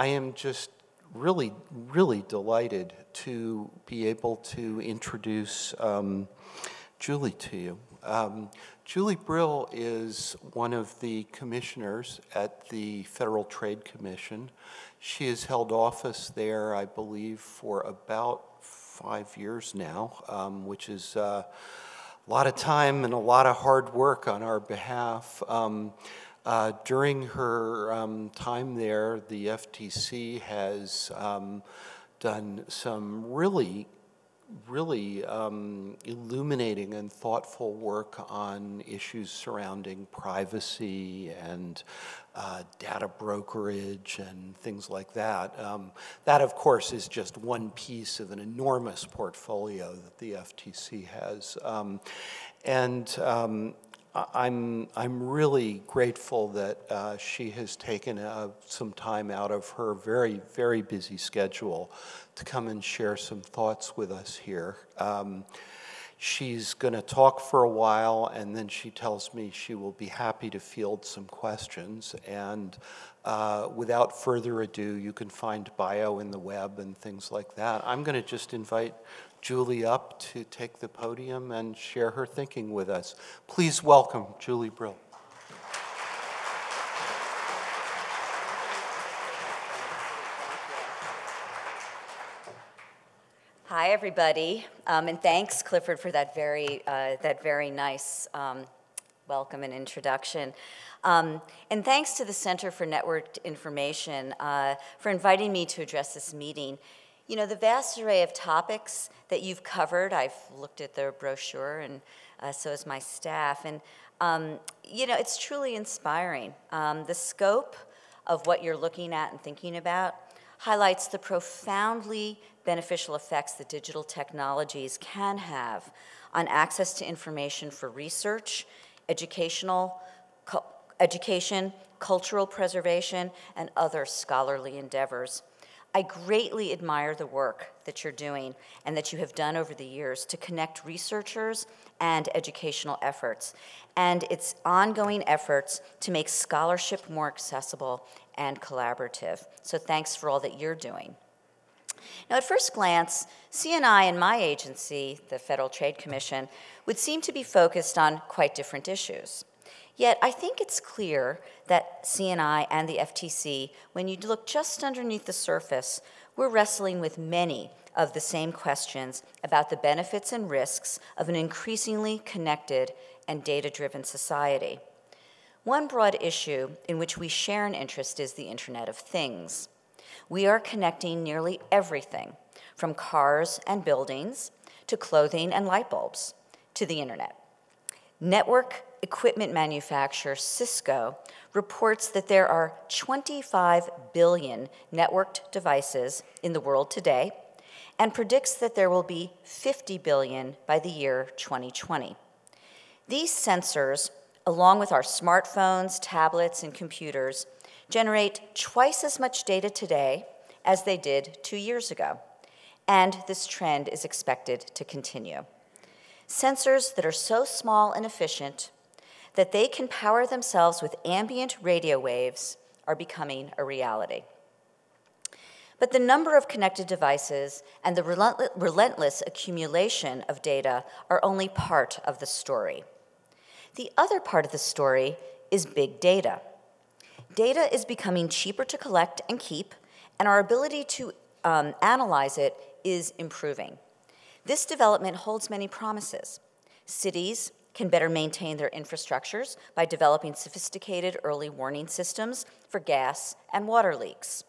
I am just really, really delighted to be able to introduce um, Julie to you. Um, Julie Brill is one of the commissioners at the Federal Trade Commission. She has held office there, I believe, for about five years now, um, which is uh, a lot of time and a lot of hard work on our behalf. Um, uh, during her um, time there, the FTC has um, done some really really um, illuminating and thoughtful work on issues surrounding privacy and uh, data brokerage and things like that. Um, that, of course, is just one piece of an enormous portfolio that the FTC has. Um, and um, I'm, I'm really grateful that uh, she has taken uh, some time out of her very, very busy schedule to come and share some thoughts with us here. Um, she's going to talk for a while, and then she tells me she will be happy to field some questions. And uh, without further ado, you can find bio in the web and things like that. I'm going to just invite Julie up to take the podium and share her thinking with us. Please welcome Julie Brill. Hi, everybody, um, and thanks, Clifford, for that very, uh, that very nice um, welcome and introduction. Um, and thanks to the Center for Networked Information uh, for inviting me to address this meeting. You know, the vast array of topics that you've covered, I've looked at the brochure and uh, so has my staff, and um, you know, it's truly inspiring. Um, the scope of what you're looking at and thinking about highlights the profoundly beneficial effects that digital technologies can have on access to information for research, educational, education, cultural preservation, and other scholarly endeavors. I greatly admire the work that you're doing and that you have done over the years to connect researchers and educational efforts, and its ongoing efforts to make scholarship more accessible and collaborative. So thanks for all that you're doing. Now, at first glance, CNI and my agency, the Federal Trade Commission, would seem to be focused on quite different issues. Yet I think it's clear that CNI and the FTC, when you look just underneath the surface, we're wrestling with many of the same questions about the benefits and risks of an increasingly connected and data-driven society. One broad issue in which we share an interest is the Internet of Things. We are connecting nearly everything, from cars and buildings to clothing and light bulbs to the Internet. Network equipment manufacturer Cisco reports that there are 25 billion networked devices in the world today and predicts that there will be 50 billion by the year 2020. These sensors, along with our smartphones, tablets, and computers, generate twice as much data today as they did two years ago, and this trend is expected to continue. Sensors that are so small and efficient that they can power themselves with ambient radio waves are becoming a reality. But the number of connected devices and the relentless accumulation of data are only part of the story. The other part of the story is big data. Data is becoming cheaper to collect and keep, and our ability to um, analyze it is improving. This development holds many promises. Cities, can better maintain their infrastructures by developing sophisticated early warning systems for gas and water leaks.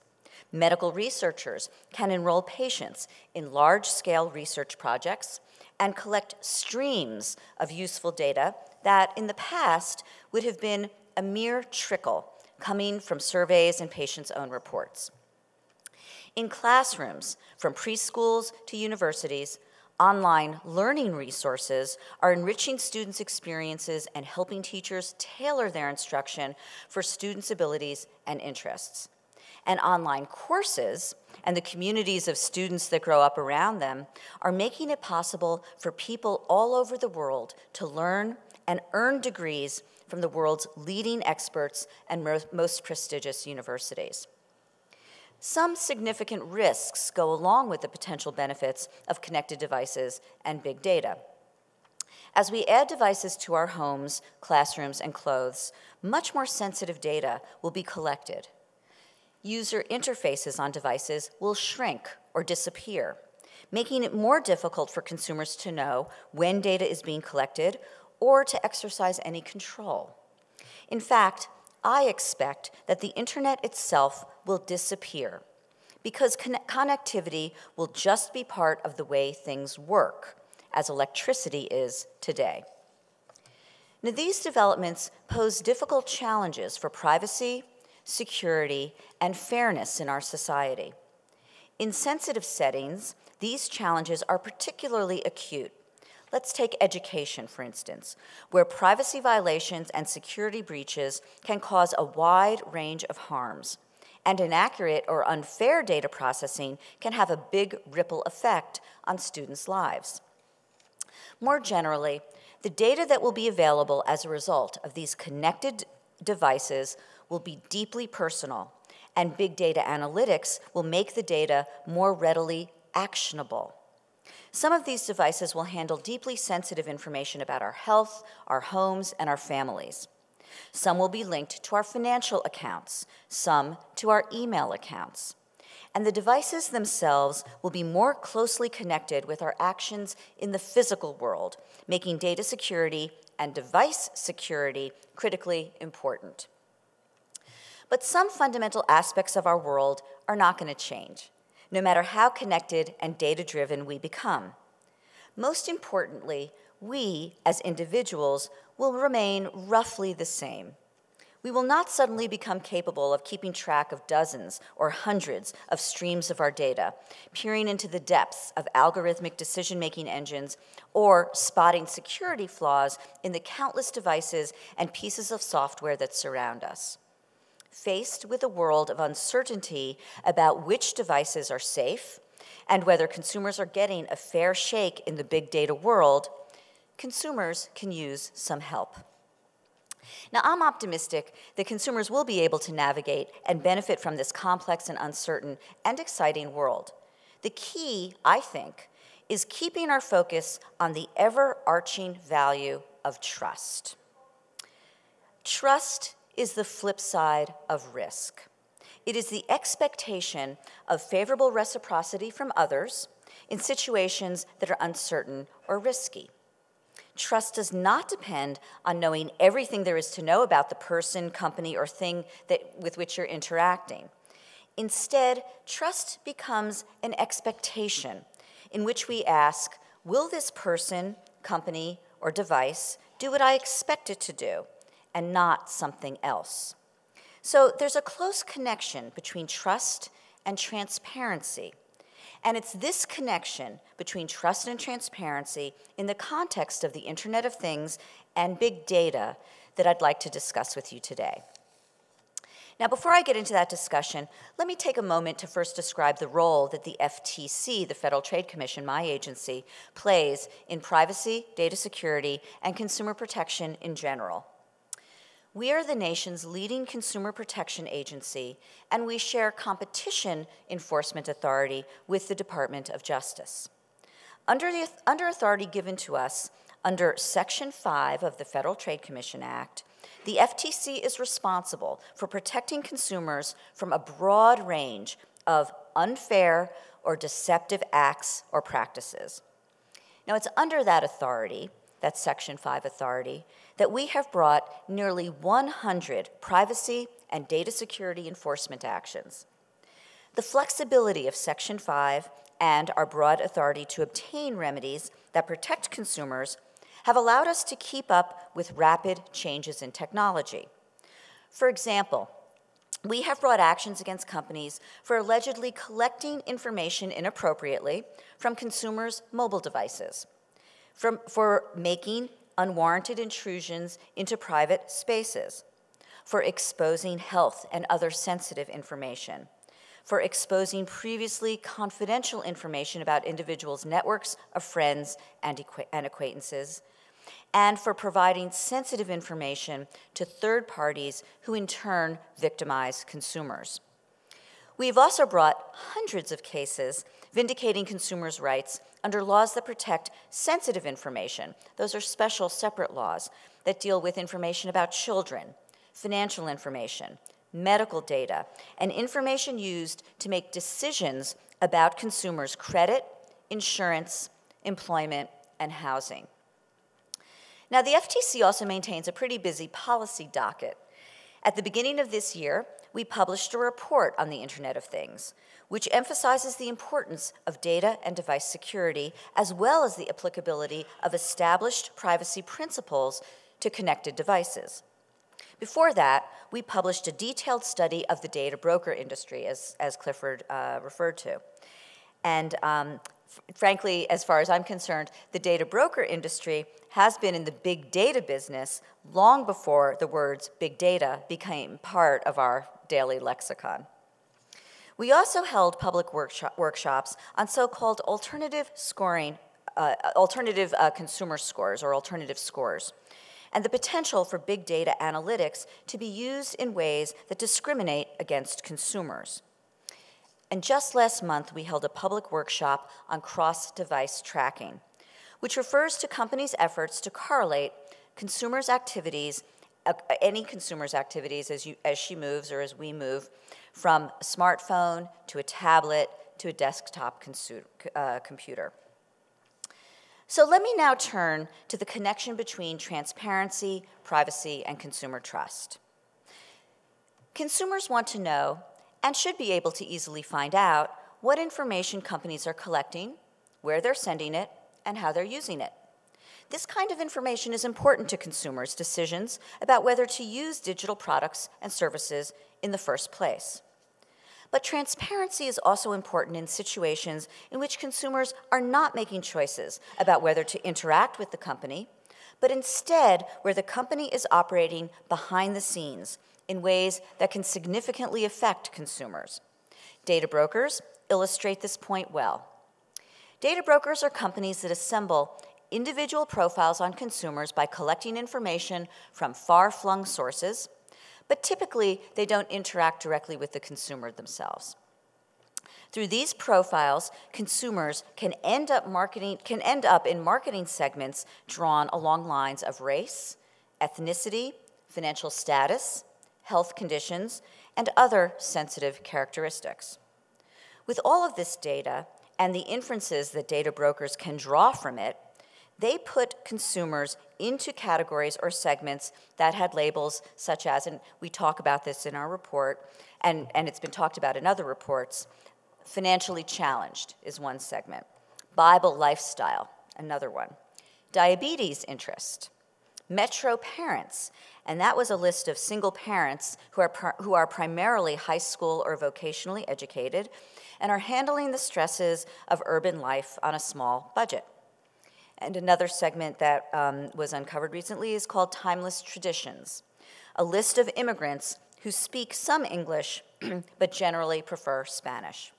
Medical researchers can enroll patients in large-scale research projects and collect streams of useful data that in the past would have been a mere trickle coming from surveys and patients' own reports. In classrooms, from preschools to universities, online learning resources are enriching students' experiences and helping teachers tailor their instruction for students' abilities and interests. And online courses and the communities of students that grow up around them are making it possible for people all over the world to learn and earn degrees from the world's leading experts and most prestigious universities. Some significant risks go along with the potential benefits of connected devices and big data. As we add devices to our homes, classrooms, and clothes, much more sensitive data will be collected. User interfaces on devices will shrink or disappear, making it more difficult for consumers to know when data is being collected or to exercise any control. In fact, I expect that the internet itself will disappear because con connectivity will just be part of the way things work, as electricity is today. Now, these developments pose difficult challenges for privacy, security, and fairness in our society. In sensitive settings, these challenges are particularly acute. Let's take education, for instance, where privacy violations and security breaches can cause a wide range of harms, and inaccurate or unfair data processing can have a big ripple effect on students' lives. More generally, the data that will be available as a result of these connected devices will be deeply personal, and big data analytics will make the data more readily actionable. Some of these devices will handle deeply sensitive information about our health, our homes, and our families. Some will be linked to our financial accounts, some to our email accounts. And the devices themselves will be more closely connected with our actions in the physical world, making data security and device security critically important. But some fundamental aspects of our world are not going to change, no matter how connected and data driven we become. Most importantly, we as individuals will remain roughly the same. We will not suddenly become capable of keeping track of dozens or hundreds of streams of our data, peering into the depths of algorithmic decision making engines, or spotting security flaws in the countless devices and pieces of software that surround us. Faced with a world of uncertainty about which devices are safe and whether consumers are getting a fair shake in the big data world, consumers can use some help. Now, I'm optimistic that consumers will be able to navigate and benefit from this complex and uncertain and exciting world. The key, I think, is keeping our focus on the ever-arching value of trust. Trust is the flip side of risk. It is the expectation of favorable reciprocity from others in situations that are uncertain or risky. Trust does not depend on knowing everything there is to know about the person, company, or thing that, with which you're interacting. Instead, trust becomes an expectation in which we ask Will this person, company, or device do what I expect it to do, and not something else? So there's a close connection between trust and transparency. And it's this connection between trust and transparency in the context of the Internet of Things and big data that I'd like to discuss with you today. Now, before I get into that discussion, let me take a moment to first describe the role that the FTC, the Federal Trade Commission, my agency, plays in privacy, data security, and consumer protection in general. We are the nation's leading consumer protection agency, and we share competition enforcement authority with the Department of Justice. Under, the, under authority given to us under Section 5 of the Federal Trade Commission Act, the FTC is responsible for protecting consumers from a broad range of unfair or deceptive acts or practices. Now, it's under that authority, that Section 5 authority, that we have brought nearly 100 privacy and data security enforcement actions. The flexibility of Section 5 and our broad authority to obtain remedies that protect consumers have allowed us to keep up with rapid changes in technology. For example, we have brought actions against companies for allegedly collecting information inappropriately from consumers' mobile devices, from, for making unwarranted intrusions into private spaces, for exposing health and other sensitive information, for exposing previously confidential information about individuals' networks of friends and, and acquaintances, and for providing sensitive information to third parties who in turn victimize consumers. We've also brought hundreds of cases vindicating consumers' rights under laws that protect sensitive information. Those are special, separate laws that deal with information about children, financial information, medical data, and information used to make decisions about consumers' credit, insurance, employment, and housing. Now, the FTC also maintains a pretty busy policy docket. At the beginning of this year, we published a report on the Internet of Things, which emphasizes the importance of data and device security, as well as the applicability of established privacy principles to connected devices. Before that, we published a detailed study of the data broker industry, as, as Clifford uh, referred to. And um, frankly, as far as I'm concerned, the data broker industry has been in the big data business long before the words big data became part of our daily lexicon. We also held public workshop, workshops on so-called alternative scoring, uh, alternative uh, consumer scores or alternative scores and the potential for big data analytics to be used in ways that discriminate against consumers. And just last month, we held a public workshop on cross device tracking, which refers to companies' efforts to correlate consumers' activities, uh, any consumer's activities as, you, as she moves or as we move, from a smartphone to a tablet to a desktop uh, computer. So let me now turn to the connection between transparency, privacy, and consumer trust. Consumers want to know, and should be able to easily find out, what information companies are collecting, where they're sending it, and how they're using it. This kind of information is important to consumers' decisions about whether to use digital products and services in the first place. But transparency is also important in situations in which consumers are not making choices about whether to interact with the company, but instead where the company is operating behind the scenes in ways that can significantly affect consumers. Data brokers illustrate this point well. Data brokers are companies that assemble individual profiles on consumers by collecting information from far flung sources but typically they don't interact directly with the consumer themselves. Through these profiles, consumers can end up marketing can end up in marketing segments drawn along lines of race, ethnicity, financial status, health conditions, and other sensitive characteristics. With all of this data and the inferences that data brokers can draw from it, they put consumers into categories or segments that had labels such as, and we talk about this in our report, and, and it's been talked about in other reports, financially challenged is one segment, Bible lifestyle, another one, diabetes interest, metro parents, and that was a list of single parents who are, who are primarily high school or vocationally educated and are handling the stresses of urban life on a small budget. And another segment that um, was uncovered recently is called Timeless Traditions, a list of immigrants who speak some English but generally prefer Spanish.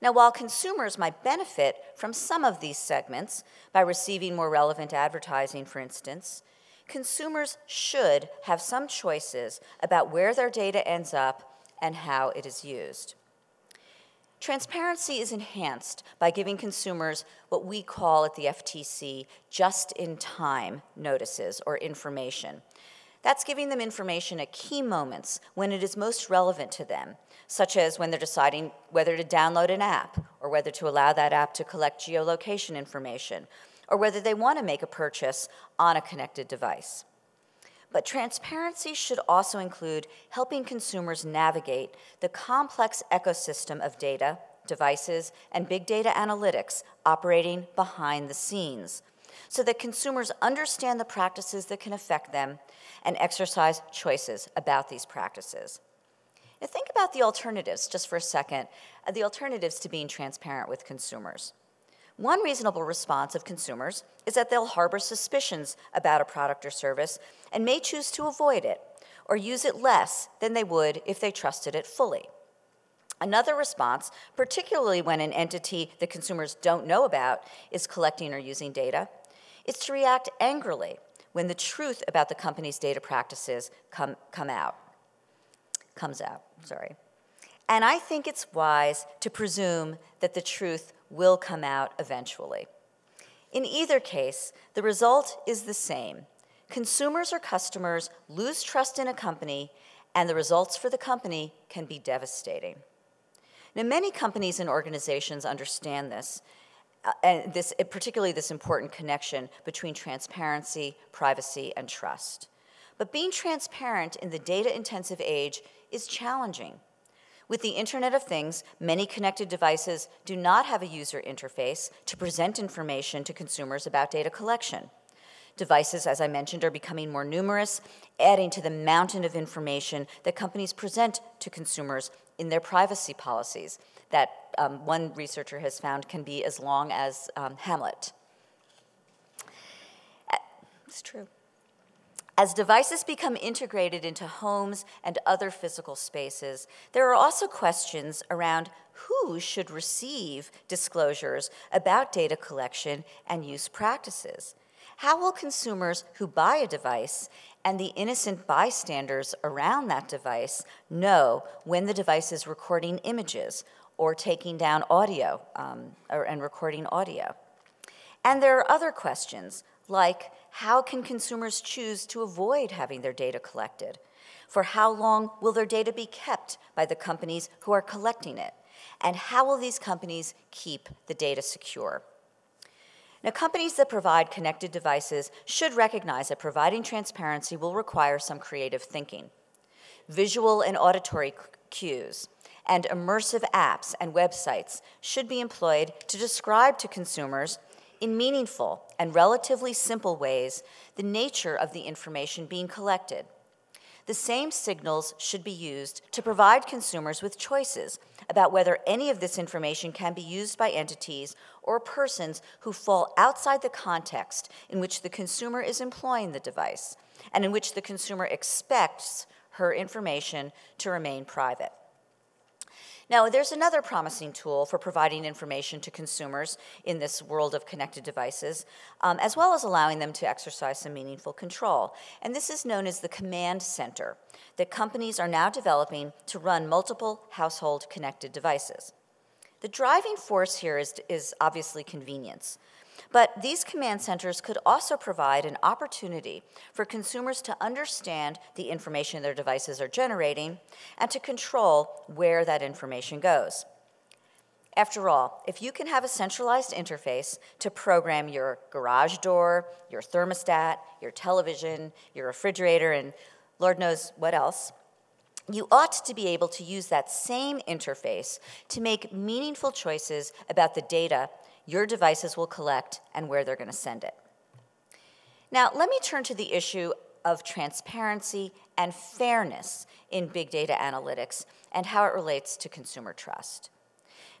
Now, while consumers might benefit from some of these segments by receiving more relevant advertising, for instance, consumers should have some choices about where their data ends up and how it is used. Transparency is enhanced by giving consumers what we call at the FTC just in time notices or information. That's giving them information at key moments when it is most relevant to them, such as when they're deciding whether to download an app or whether to allow that app to collect geolocation information or whether they want to make a purchase on a connected device. But transparency should also include helping consumers navigate the complex ecosystem of data, devices, and big data analytics operating behind the scenes so that consumers understand the practices that can affect them and exercise choices about these practices. Now think about the alternatives just for a second, the alternatives to being transparent with consumers. One reasonable response of consumers is that they'll harbor suspicions about a product or service and may choose to avoid it or use it less than they would if they trusted it fully. Another response, particularly when an entity the consumers don't know about is collecting or using data, is to react angrily when the truth about the company's data practices come, come out, comes out, sorry. And I think it's wise to presume that the truth will come out eventually. In either case, the result is the same. Consumers or customers lose trust in a company, and the results for the company can be devastating. Now, many companies and organizations understand this, uh, and this, particularly this important connection between transparency, privacy, and trust. But being transparent in the data intensive age is challenging. With the Internet of Things, many connected devices do not have a user interface to present information to consumers about data collection. Devices, as I mentioned, are becoming more numerous, adding to the mountain of information that companies present to consumers in their privacy policies that um, one researcher has found can be as long as um, Hamlet. It's true. As devices become integrated into homes and other physical spaces, there are also questions around who should receive disclosures about data collection and use practices. How will consumers who buy a device and the innocent bystanders around that device know when the device is recording images or taking down audio um, or, and recording audio? And there are other questions like how can consumers choose to avoid having their data collected? For how long will their data be kept by the companies who are collecting it? And how will these companies keep the data secure? Now, companies that provide connected devices should recognize that providing transparency will require some creative thinking. Visual and auditory cues and immersive apps and websites should be employed to describe to consumers in meaningful and relatively simple ways the nature of the information being collected. The same signals should be used to provide consumers with choices about whether any of this information can be used by entities or persons who fall outside the context in which the consumer is employing the device and in which the consumer expects her information to remain private. Now, there's another promising tool for providing information to consumers in this world of connected devices, um, as well as allowing them to exercise some meaningful control. And this is known as the command center that companies are now developing to run multiple household connected devices. The driving force here is, is obviously convenience. But these command centers could also provide an opportunity for consumers to understand the information their devices are generating and to control where that information goes. After all, if you can have a centralized interface to program your garage door, your thermostat, your television, your refrigerator, and Lord knows what else, you ought to be able to use that same interface to make meaningful choices about the data your devices will collect and where they're going to send it. Now, let me turn to the issue of transparency and fairness in big data analytics and how it relates to consumer trust.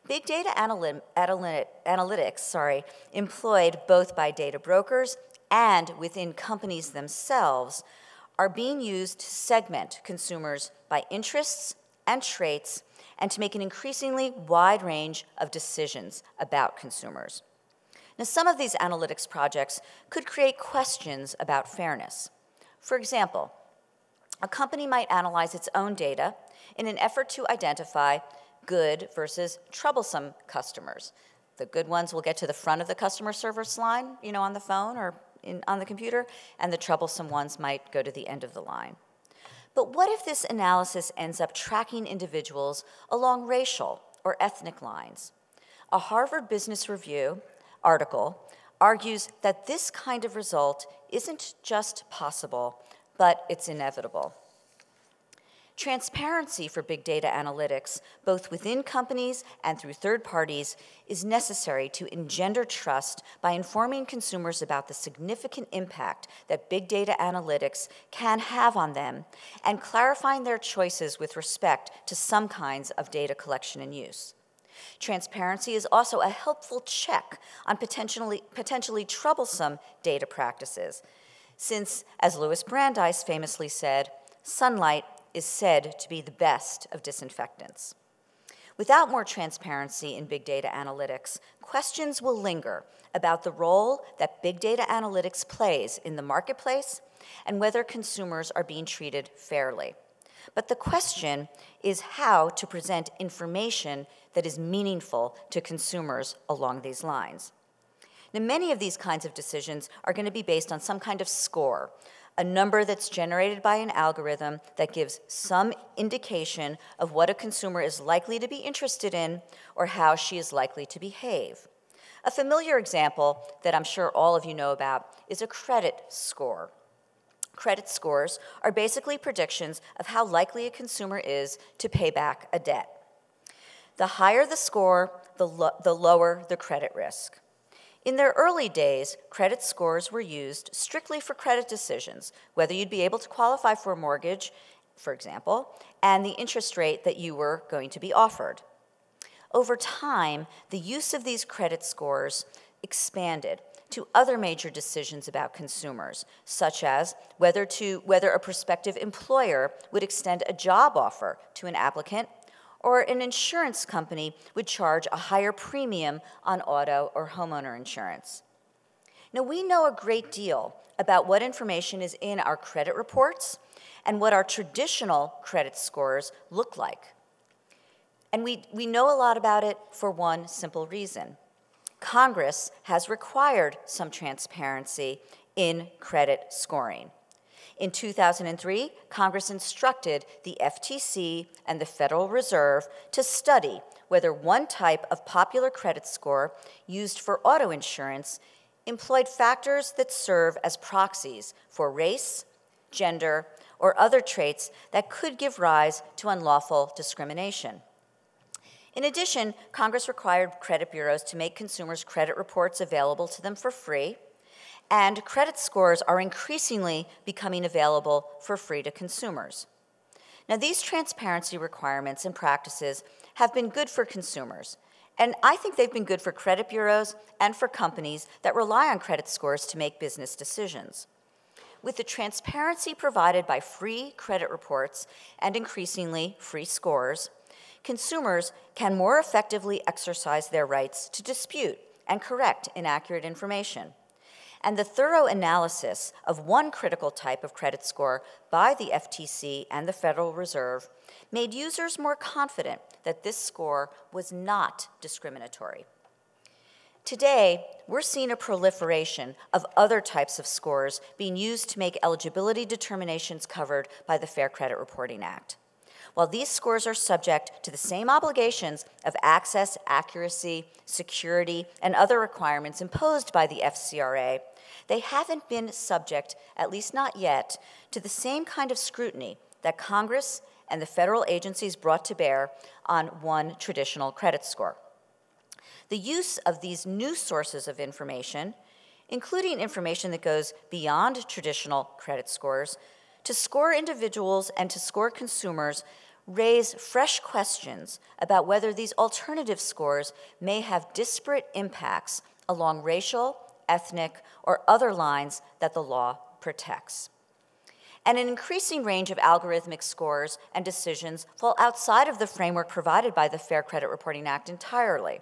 Big data analytics sorry, employed both by data brokers and within companies themselves are being used to segment consumers by interests and traits and to make an increasingly wide range of decisions about consumers. Now, some of these analytics projects could create questions about fairness. For example, a company might analyze its own data in an effort to identify good versus troublesome customers. The good ones will get to the front of the customer service line, you know, on the phone or in, on the computer, and the troublesome ones might go to the end of the line. But what if this analysis ends up tracking individuals along racial or ethnic lines? A Harvard Business Review article argues that this kind of result isn't just possible, but it's inevitable. Transparency for big data analytics, both within companies and through third parties, is necessary to engender trust by informing consumers about the significant impact that big data analytics can have on them and clarifying their choices with respect to some kinds of data collection and use. Transparency is also a helpful check on potentially, potentially troublesome data practices, since, as Louis Brandeis famously said, sunlight is said to be the best of disinfectants. Without more transparency in big data analytics, questions will linger about the role that big data analytics plays in the marketplace and whether consumers are being treated fairly. But the question is how to present information that is meaningful to consumers along these lines. Now, many of these kinds of decisions are going to be based on some kind of score, a number that's generated by an algorithm that gives some indication of what a consumer is likely to be interested in or how she is likely to behave. A familiar example that I'm sure all of you know about is a credit score. Credit scores are basically predictions of how likely a consumer is to pay back a debt. The higher the score, the, lo the lower the credit risk. In their early days, credit scores were used strictly for credit decisions, whether you'd be able to qualify for a mortgage, for example, and the interest rate that you were going to be offered. Over time, the use of these credit scores expanded to other major decisions about consumers, such as whether, to, whether a prospective employer would extend a job offer to an applicant or an insurance company would charge a higher premium on auto or homeowner insurance. Now, we know a great deal about what information is in our credit reports and what our traditional credit scores look like. And we, we know a lot about it for one simple reason. Congress has required some transparency in credit scoring. In 2003, Congress instructed the FTC and the Federal Reserve to study whether one type of popular credit score used for auto insurance employed factors that serve as proxies for race, gender, or other traits that could give rise to unlawful discrimination. In addition, Congress required credit bureaus to make consumers' credit reports available to them for free and credit scores are increasingly becoming available for free to consumers. Now, these transparency requirements and practices have been good for consumers, and I think they've been good for credit bureaus and for companies that rely on credit scores to make business decisions. With the transparency provided by free credit reports and increasingly free scores, consumers can more effectively exercise their rights to dispute and correct inaccurate information and the thorough analysis of one critical type of credit score by the FTC and the Federal Reserve made users more confident that this score was not discriminatory. Today, we're seeing a proliferation of other types of scores being used to make eligibility determinations covered by the Fair Credit Reporting Act. While these scores are subject to the same obligations of access, accuracy, security, and other requirements imposed by the FCRA, they haven't been subject, at least not yet, to the same kind of scrutiny that Congress and the federal agencies brought to bear on one traditional credit score. The use of these new sources of information, including information that goes beyond traditional credit scores, to score individuals and to score consumers raise fresh questions about whether these alternative scores may have disparate impacts along racial, ethnic, or other lines that the law protects. And an increasing range of algorithmic scores and decisions fall outside of the framework provided by the Fair Credit Reporting Act entirely.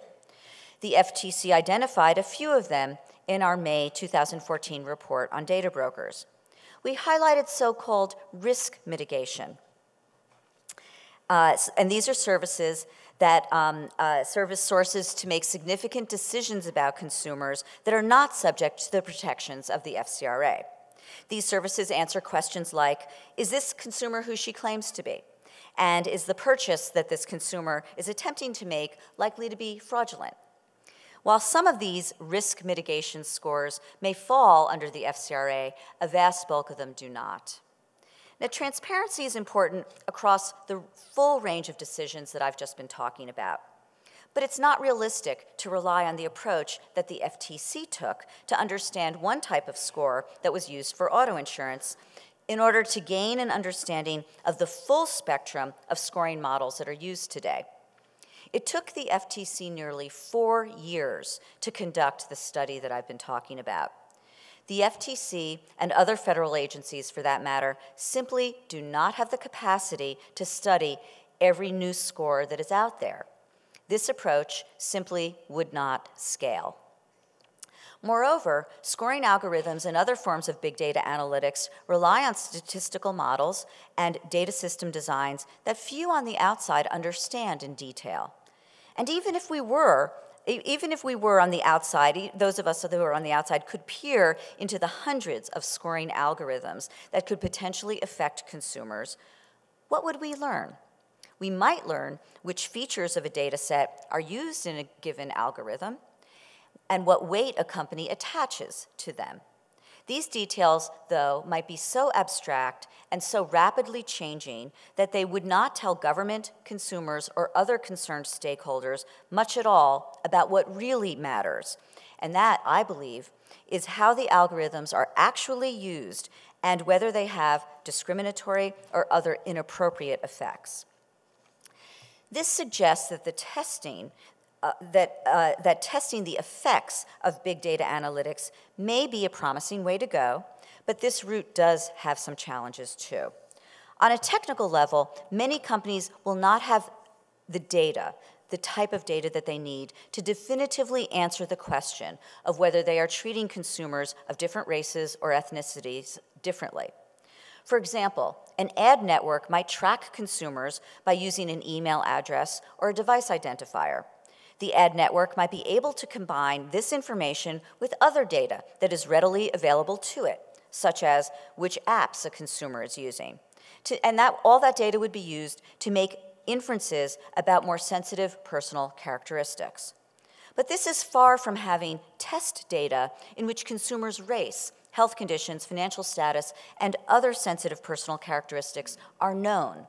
The FTC identified a few of them in our May 2014 report on data brokers. We highlighted so called risk mitigation. Uh, and these are services that um, uh, service sources to make significant decisions about consumers that are not subject to the protections of the FCRA. These services answer questions like Is this consumer who she claims to be? And is the purchase that this consumer is attempting to make likely to be fraudulent? While some of these risk mitigation scores may fall under the FCRA, a vast bulk of them do not. Now, transparency is important across the full range of decisions that I've just been talking about. But it's not realistic to rely on the approach that the FTC took to understand one type of score that was used for auto insurance in order to gain an understanding of the full spectrum of scoring models that are used today. It took the FTC nearly four years to conduct the study that I've been talking about. The FTC and other federal agencies, for that matter, simply do not have the capacity to study every new score that is out there. This approach simply would not scale. Moreover, scoring algorithms and other forms of big data analytics rely on statistical models and data system designs that few on the outside understand in detail. And even if we were, even if we were on the outside, those of us who are on the outside could peer into the hundreds of scoring algorithms that could potentially affect consumers, what would we learn? We might learn which features of a data set are used in a given algorithm, and what weight a company attaches to them. These details, though, might be so abstract and so rapidly changing that they would not tell government, consumers, or other concerned stakeholders much at all about what really matters. And that, I believe, is how the algorithms are actually used and whether they have discriminatory or other inappropriate effects. This suggests that the testing uh, that, uh, that testing the effects of big data analytics may be a promising way to go, but this route does have some challenges too. On a technical level, many companies will not have the data, the type of data that they need to definitively answer the question of whether they are treating consumers of different races or ethnicities differently. For example, an ad network might track consumers by using an email address or a device identifier. The ad network might be able to combine this information with other data that is readily available to it, such as which apps a consumer is using. To, and that, all that data would be used to make inferences about more sensitive personal characteristics. But this is far from having test data in which consumers' race, health conditions, financial status, and other sensitive personal characteristics are known.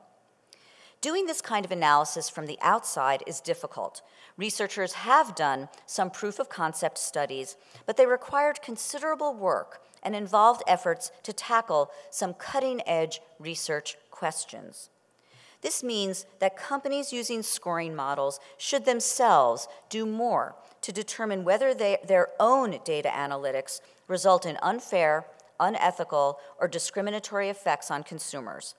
Doing this kind of analysis from the outside is difficult Researchers have done some proof of concept studies, but they required considerable work and involved efforts to tackle some cutting edge research questions. This means that companies using scoring models should themselves do more to determine whether they, their own data analytics result in unfair, unethical, or discriminatory effects on consumers.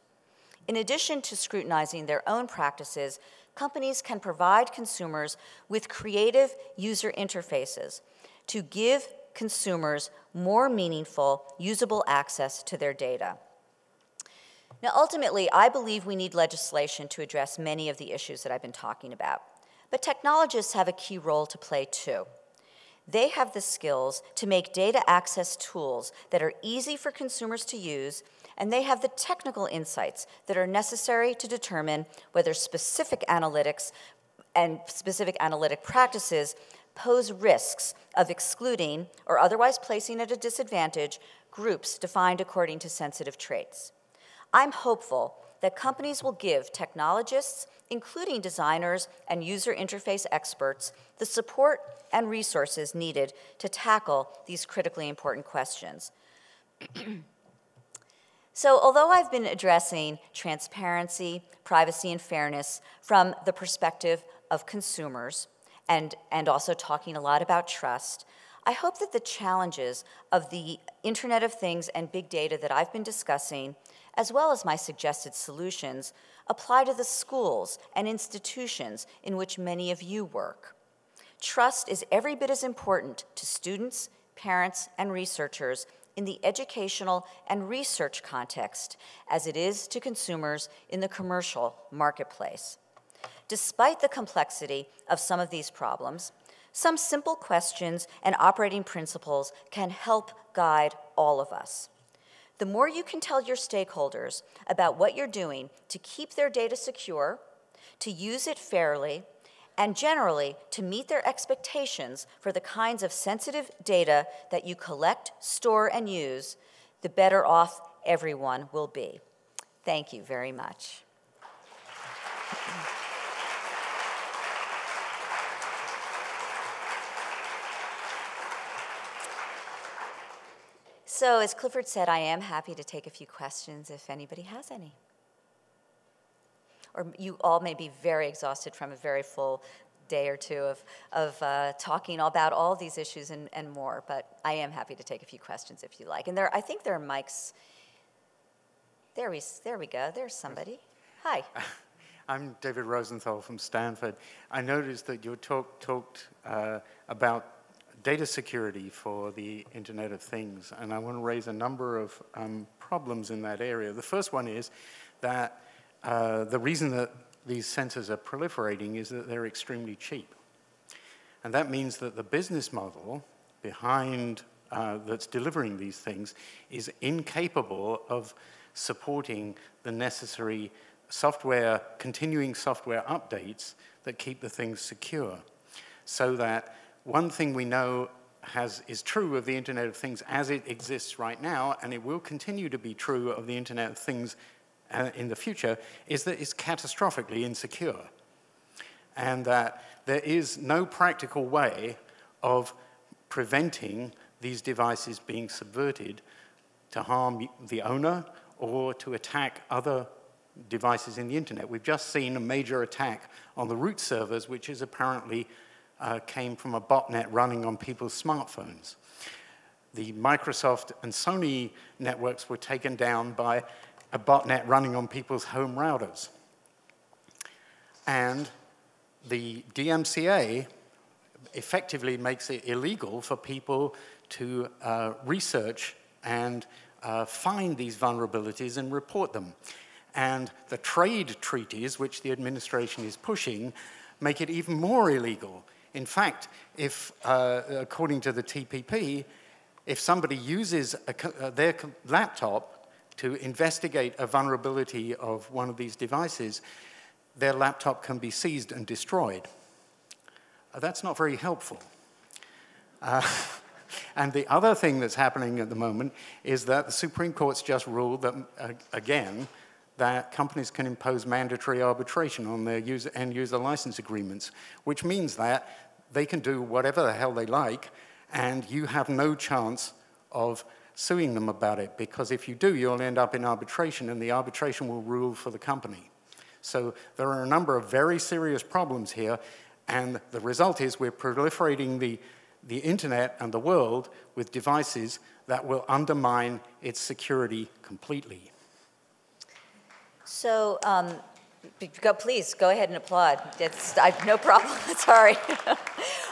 In addition to scrutinizing their own practices, companies can provide consumers with creative user interfaces to give consumers more meaningful, usable access to their data. Now, ultimately, I believe we need legislation to address many of the issues that I've been talking about. But technologists have a key role to play too. They have the skills to make data access tools that are easy for consumers to use and they have the technical insights that are necessary to determine whether specific analytics and specific analytic practices pose risks of excluding or otherwise placing at a disadvantage groups defined according to sensitive traits. I'm hopeful that companies will give technologists, including designers and user interface experts, the support and resources needed to tackle these critically important questions. So, although I've been addressing transparency, privacy, and fairness from the perspective of consumers and, and also talking a lot about trust, I hope that the challenges of the Internet of Things and big data that I've been discussing, as well as my suggested solutions, apply to the schools and institutions in which many of you work. Trust is every bit as important to students, parents, and researchers in the educational and research context as it is to consumers in the commercial marketplace. Despite the complexity of some of these problems, some simple questions and operating principles can help guide all of us. The more you can tell your stakeholders about what you're doing to keep their data secure, to use it fairly, and generally to meet their expectations for the kinds of sensitive data that you collect, store, and use, the better off everyone will be. Thank you very much. So, as Clifford said, I am happy to take a few questions if anybody has any or you all may be very exhausted from a very full day or two of, of uh, talking about all these issues and, and more, but I am happy to take a few questions if you like. And there, I think there are mics. There we, there we go. There's somebody. Hi. I'm David Rosenthal from Stanford. I noticed that your talk talked uh, about data security for the Internet of Things. And I want to raise a number of um, problems in that area. The first one is that uh, the reason that these sensors are proliferating is that they're extremely cheap. And that means that the business model behind uh, that's delivering these things is incapable of supporting the necessary software, continuing software updates that keep the things secure. So that one thing we know has, is true of the Internet of Things as it exists right now, and it will continue to be true of the Internet of Things uh, in the future, is that it's catastrophically insecure. And that there is no practical way of preventing these devices being subverted to harm the owner or to attack other devices in the internet. We've just seen a major attack on the root servers, which is apparently uh, came from a botnet running on people's smartphones. The Microsoft and Sony networks were taken down by a botnet running on people's home routers. And the DMCA effectively makes it illegal for people to uh, research and uh, find these vulnerabilities and report them. And the trade treaties, which the administration is pushing, make it even more illegal. In fact, if, uh, according to the TPP, if somebody uses a, uh, their laptop to investigate a vulnerability of one of these devices, their laptop can be seized and destroyed. Uh, that's not very helpful. Uh, and the other thing that's happening at the moment is that the Supreme Court's just ruled that, uh, again, that companies can impose mandatory arbitration on their user, end user license agreements, which means that they can do whatever the hell they like, and you have no chance of suing them about it, because if you do, you'll end up in arbitration, and the arbitration will rule for the company. So there are a number of very serious problems here, and the result is we're proliferating the, the internet and the world with devices that will undermine its security completely. So, um, go, please go ahead and applaud. It's I, no problem. Sorry.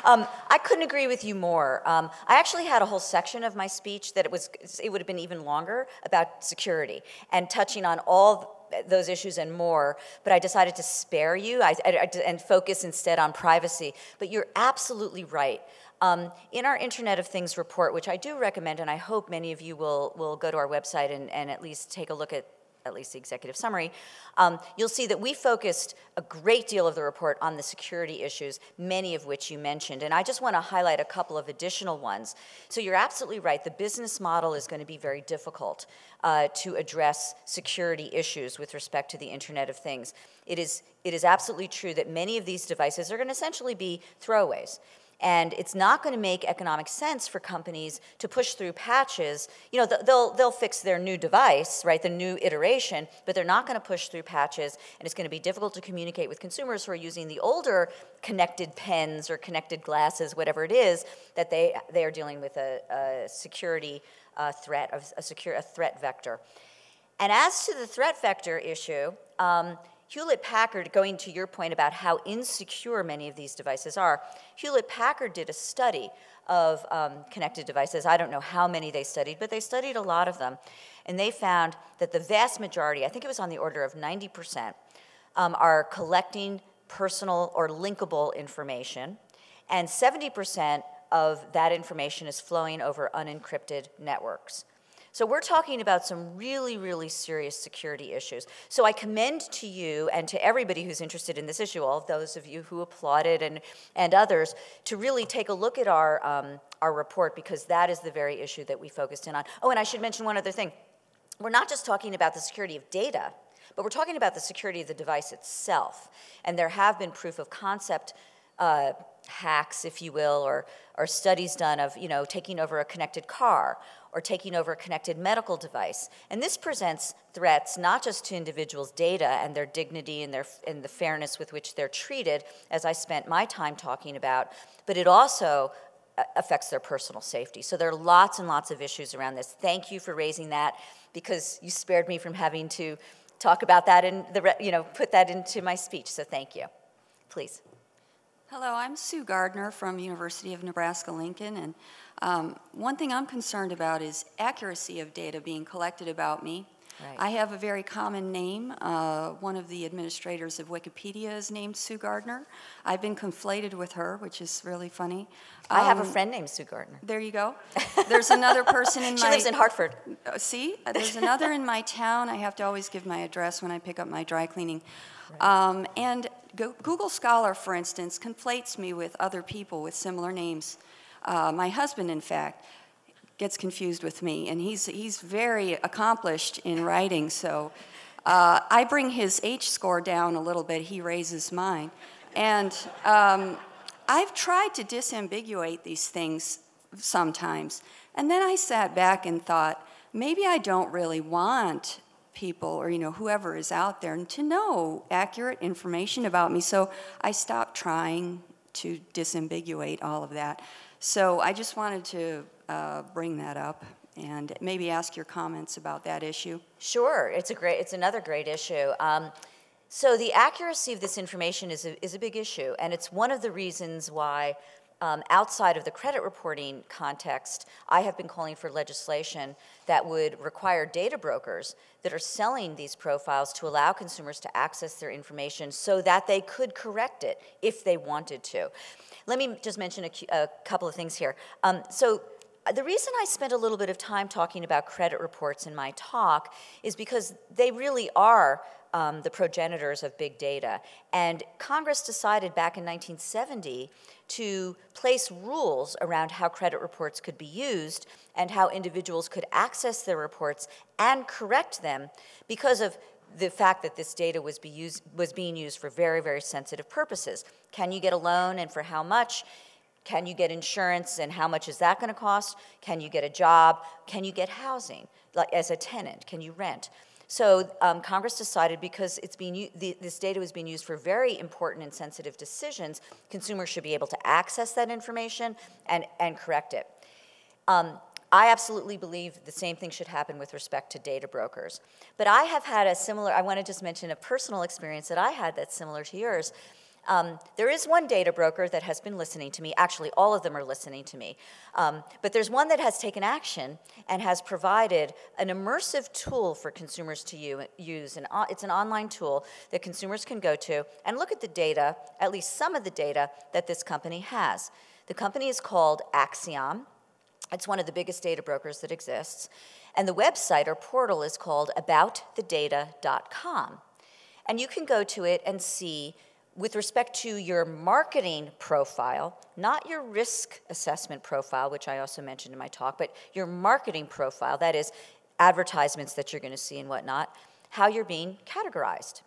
Um, I couldn't agree with you more. Um, I actually had a whole section of my speech that it was it would have been even longer about security and touching on all those issues and more, but I decided to spare you I, I, and focus instead on privacy. But you're absolutely right. Um, in our Internet of Things report, which I do recommend, and I hope many of you will, will go to our website and, and at least take a look at at least the executive summary, um, you'll see that we focused a great deal of the report on the security issues, many of which you mentioned. And I just want to highlight a couple of additional ones. So you're absolutely right. The business model is going to be very difficult uh, to address security issues with respect to the Internet of Things. It is, it is absolutely true that many of these devices are going to essentially be throwaways. And it's not going to make economic sense for companies to push through patches. You know, they'll, they'll fix their new device, right, the new iteration, but they're not going to push through patches, and it's going to be difficult to communicate with consumers who are using the older connected pens or connected glasses, whatever it is, that they, they are dealing with a, a security uh, threat, a, secure, a threat vector. And as to the threat vector issue, um, Hewlett Packard, going to your point about how insecure many of these devices are, Hewlett Packard did a study of um, connected devices. I don't know how many they studied, but they studied a lot of them. And they found that the vast majority, I think it was on the order of 90%, um, are collecting personal or linkable information, and 70% of that information is flowing over unencrypted networks. So we're talking about some really, really serious security issues. So I commend to you and to everybody who's interested in this issue, all of those of you who applauded and, and others, to really take a look at our, um, our report because that is the very issue that we focused in on. Oh, and I should mention one other thing. We're not just talking about the security of data, but we're talking about the security of the device itself. And there have been proof of concept uh, hacks, if you will, or, or studies done of, you know, taking over a connected car or taking over a connected medical device. And this presents threats not just to individuals' data and their dignity and, their, and the fairness with which they're treated, as I spent my time talking about, but it also uh, affects their personal safety. So there are lots and lots of issues around this. Thank you for raising that because you spared me from having to talk about that and the, you know, put that into my speech. So thank you. Please. Hello, I'm Sue Gardner from University of Nebraska-Lincoln, and um, one thing I'm concerned about is accuracy of data being collected about me. Right. I have a very common name. Uh, one of the administrators of Wikipedia is named Sue Gardner. I've been conflated with her, which is really funny. I have a Um, friend named Sue Gardner. There you go. There's another person in She my. lives in Hartford. Uh, See, there's another in my town. I have to always give my address when I pick up my dry cleaning. Um, and Google Scholar, for instance, conflates me with other people with similar names. Uh, my husband, in fact, gets confused with me, and he's, he's very accomplished in writing, so uh, I bring his H score down a little bit, he raises mine. And um, I've tried to disambiguate these things sometimes, and then I sat back and thought, maybe I don't really want people or you know whoever is out there and to know accurate information about me. So i stopped trying to disambiguate all of that. So i just wanted to uh, bring that up and maybe ask your comments about that issue. Sure, it's a great, it's another great issue. Um, so the accuracy of this information is a, is a big issue, and it's one of the reasons why, um, outside of the credit reporting context, I have been calling for legislation that would require data brokers that are selling these profiles to allow consumers to access their information so that they could correct it if they wanted to. Let me just mention a, a couple of things here. Um, so uh, the reason I spent a little bit of time talking about credit reports in my talk is because they really are um, the progenitors of big data. And Congress decided back in 1970 to place rules around how credit reports could be used and how individuals could access their reports and correct them because of the fact that this data was, be used, was being used for very, very sensitive purposes. Can you get a loan and for how much? Can you get insurance and how much is that going to cost? Can you get a job? Can you get housing like as a tenant? Can you rent? So um, Congress decided because it's being the, this data was being used for very important and sensitive decisions, consumers should be able to access that information and, and correct it. Um, I absolutely believe the same thing should happen with respect to data brokers. But I have had a similar, I want to just mention a personal experience that I had that's similar to yours. Um, there is one data broker that has been listening to me. Actually, all of them are listening to me. Um, but there's one that has taken action and has provided an immersive tool for consumers to use. And it's an online tool that consumers can go to and look at the data, at least some of the data that this company has. The company is called Acxiom. It's one of the biggest data brokers that exists. And the website or portal is called aboutthedata.com. And you can go to it and see, with respect to your marketing profile, not your risk assessment profile, which I also mentioned in my talk, but your marketing profile, that is, advertisements that you're going to see and whatnot, how you're being categorized.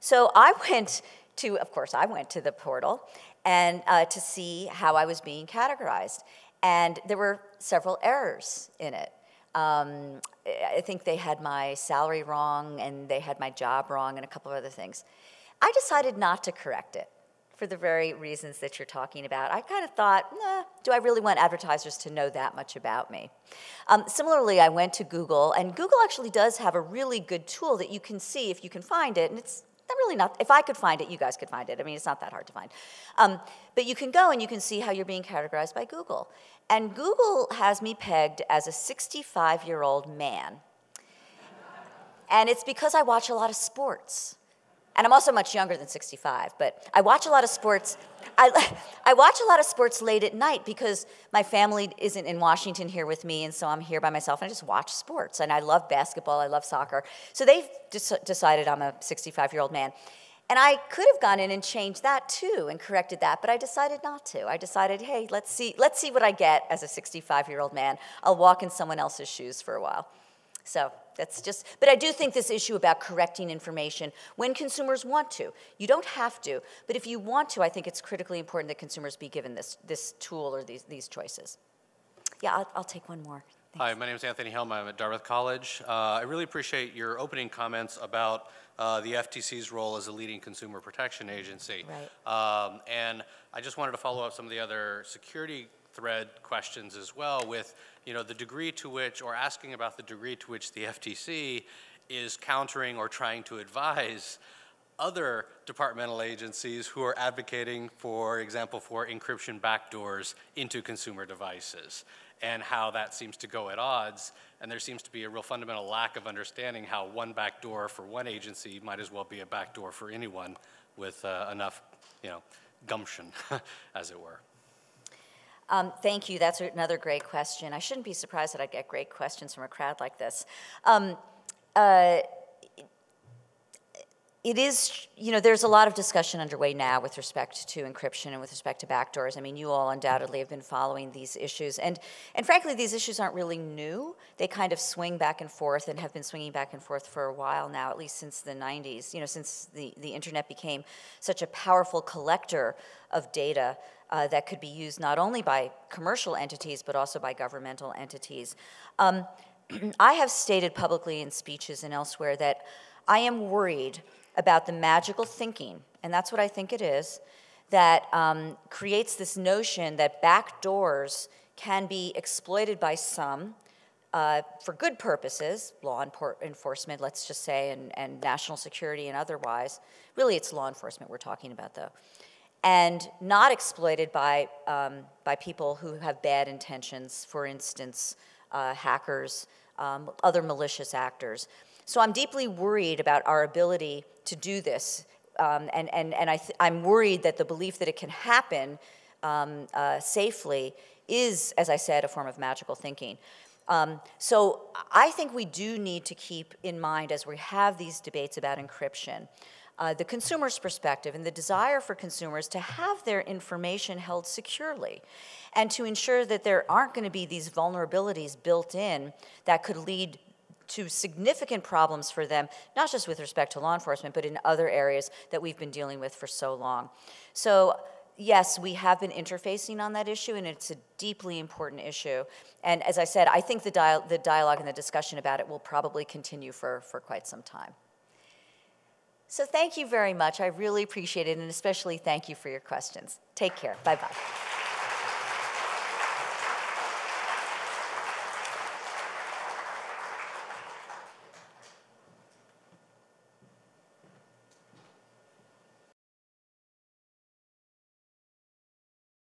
So I went to, of course, I went to the portal and uh, to see how I was being categorized. And there were several errors in it. Um, I think they had my salary wrong and they had my job wrong and a couple of other things. I decided not to correct it for the very reasons that you're talking about. I kind of thought, nah, do I really want advertisers to know that much about me? Um, similarly, I went to Google, and Google actually does have a really good tool that you can see if you can find it, and it's not really not, if I could find it, you guys could find it. I mean, it's not that hard to find. Um, but you can go and you can see how you're being categorized by Google. And Google has me pegged as a 65 year old man. And it's because I watch a lot of sports. And I'm also much younger than 65, but I watch a lot of sports. I, I watch a lot of sports late at night because my family isn't in Washington here with me, and so I'm here by myself, and I just watch sports. And I love basketball, I love soccer. So they've decided I'm a 65 year old man. And I could have gone in and changed that too and corrected that, but I decided not to. I decided, hey, let's see, let's see what I get as a 65 year old man. I'll walk in someone else's shoes for a while. So that's just, but I do think this issue about correcting information when consumers want to. You don't have to, but if you want to, I think it's critically important that consumers be given this, this tool or these, these choices. Yeah, I'll, I'll take one more. Hi, my name is Anthony Helm. I'm at Dartmouth College. Uh, I really appreciate your opening comments about uh, the FTC's role as a leading consumer protection agency. Right. Um, and I just wanted to follow up some of the other security thread questions as well with, you know, the degree to which, or asking about the degree to which the FTC is countering or trying to advise other departmental agencies who are advocating, for example, for encryption backdoors into consumer devices and how that seems to go at odds. And there seems to be a real fundamental lack of understanding how one backdoor for one agency might as well be a backdoor for anyone with uh, enough, you know, gumption, as it were. Um, thank you. That's another great question. I shouldn't be surprised that I get great questions from a crowd like this. Um, uh, it is, you know, there's a lot of discussion underway now with respect to encryption and with respect to backdoors. I mean, you all undoubtedly have been following these issues. And, and frankly, these issues aren't really new. They kind of swing back and forth and have been swinging back and forth for a while now, at least since the 90s, you know, since the, the internet became such a powerful collector of data uh, that could be used not only by commercial entities, but also by governmental entities. Um, I have stated publicly in speeches and elsewhere that I am worried about the magical thinking, and that's what I think it is, that um, creates this notion that back doors can be exploited by some uh, for good purposes, law enforcement, let's just say, and, and national security and otherwise. Really, it's law enforcement we're talking about, though. And not exploited by, um, by people who have bad intentions, for instance, uh, hackers, um, other malicious actors. So I'm deeply worried about our ability to do this. Um, and and, and I I'm worried that the belief that it can happen um, uh, safely is, as I said, a form of magical thinking. Um, so I think we do need to keep in mind as we have these debates about encryption, uh, the consumer's perspective and the desire for consumers to have their information held securely and to ensure that there aren't going to be these vulnerabilities built in that could lead to significant problems for them, not just with respect to law enforcement, but in other areas that we've been dealing with for so long. So yes, we have been interfacing on that issue, and it's a deeply important issue. And as I said, I think the, the dialogue and the discussion about it will probably continue for, for quite some time. So thank you very much. I really appreciate it, and especially thank you for your questions. Take care. Bye-bye.